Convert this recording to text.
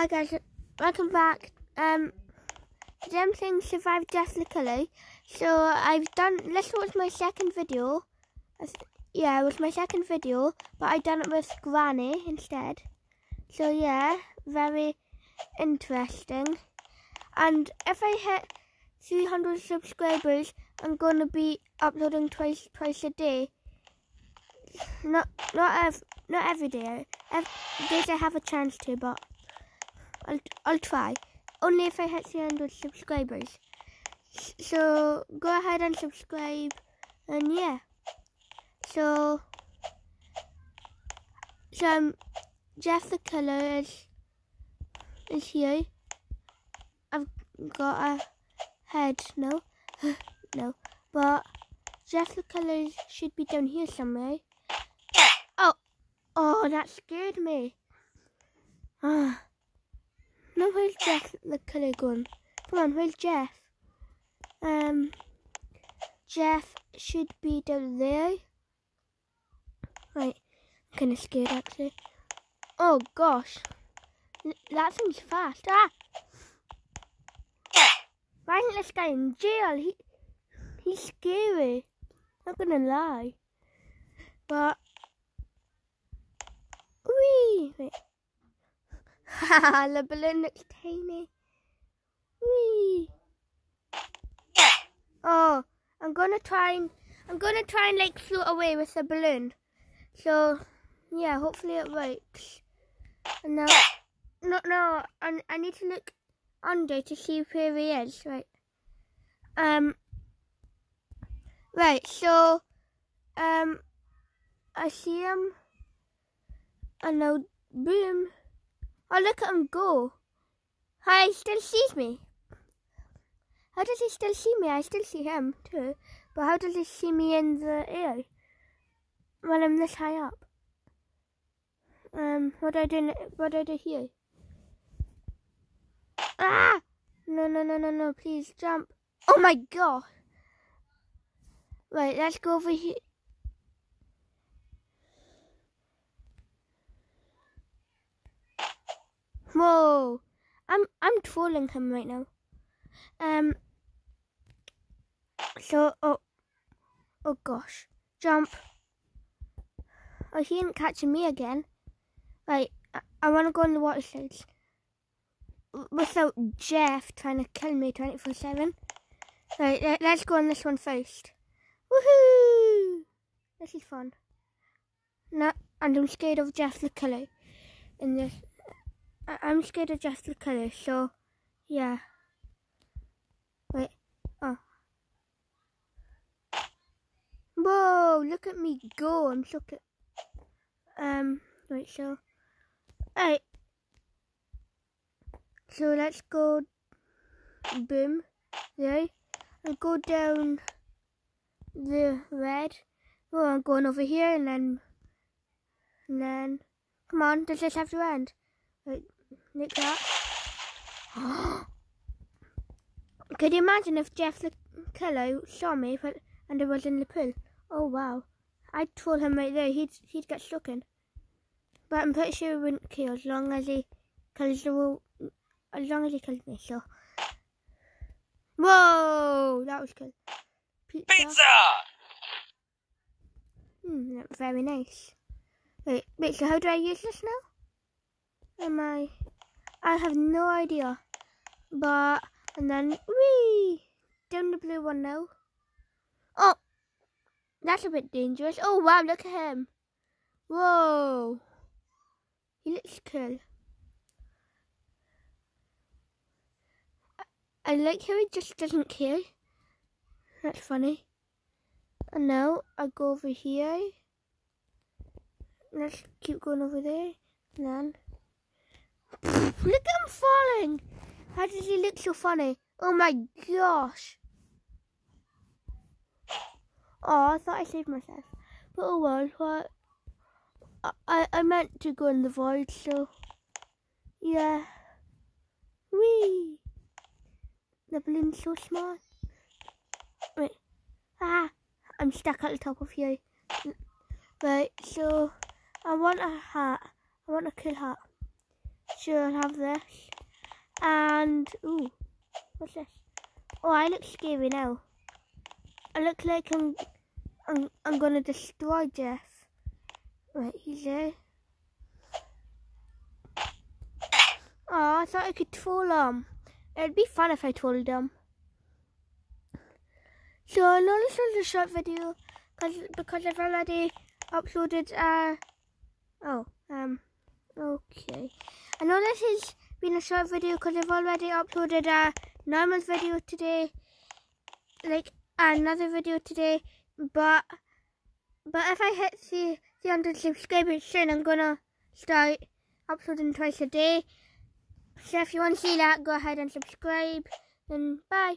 Hi guys, welcome back. Um, Gem Thing survived Death Luckily. So I've done, this was my second video. Yeah, it was my second video, but I done it with Granny instead. So yeah, very interesting. And if I hit 300 subscribers, I'm gonna be uploading twice twice a day. Not not ev not every day. Days I have a chance to, but I'll I'll try. Only if I hit 300 subscribers. So go ahead and subscribe, and yeah. So so um, Jeff the Killer is is here. I've got a head, no, no, but Jeff the Killer should be down here somewhere. Oh, oh, that scared me. Ah. No, where's Jeff the Killer gone? Come on, where's Jeff? Um, Jeff should be down there. Right, I'm kind of scared actually. Oh gosh, that thing's fast. Ah! Why isn't this guy in jail? He, he's scary. Not gonna lie. But, wee! Wait. Haha, the balloon looks tiny. Wee! Oh, I'm gonna try and, I'm gonna try and like float away with the balloon. So, yeah, hopefully it works. And now, no, no, I, I need to look under to see where he is. Right. Um. Right. So, um, I see him. And now, boom. Oh, look at him go. Hi, he still sees me. How does he still see me? I still see him too. But how does he see me in the air when I'm this high up? Um, what do I do? What do I do here? Ah! No, no, no, no, no! Please jump! Oh my god! Right, let's go over here. I'm I'm trolling him right now. Um. So oh oh gosh, jump! Oh, he ain't catching me again. Right, I, I want to go on the water slides without Jeff trying to kill me 24 7. Right, let, us go on this one first. Woohoo! This is fun. No, and I'm scared of Jeff the Killer in this. I'm scared of Jeff the Killer, so yeah. Wait, oh. Whoa, look at me go. I'm so. Um, wait, so. Alright, so let's go boom there and go down the red. Oh, I'm going over here and then and then come on, does this have to end? Right, like that. Could you imagine if Jeff the killer saw me but, and I was in the pool? Oh wow. I'd troll him right there, he'd he'd get stuck in. But I'm pretty sure he wouldn't kill as long as he kills the as long as he kills me, so. Whoa! That was good. Pizza! Pizza! Hmm, very nice. Wait, wait, so how do I use this now? Am I... I have no idea. But, and then, wee! Down the blue one now. Oh! That's a bit dangerous. Oh, wow, look at him. Whoa! He looks cool. I like how he just doesn't care. That's funny. And now I go over here. Let's keep going over there. And then... Look at him falling! How does he look so funny? Oh my gosh! Oh, I thought I saved myself. But oh well, what? I, I meant to go in the void, so... Yeah. Whee! The balloon's so small. Wait. Ah, I'm stuck at the top of here. Right, so I want a hat. I want a cool hat. So I'll have this. And, ooh, what's this? Oh, I look scary now. I look like I'm, I'm, I'm gonna destroy Jeff. Right, he's there. Oh, I thought I could troll him. It'd be fun if I trolled him. So I know this was a short video cause, because I've already uploaded uh oh um okay. I know this has been a short video because I've already uploaded a normal video today like another video today but but if I hit the 300 subscribers soon I'm gonna start uploading twice a day so if you want to see that, go ahead and subscribe. And bye.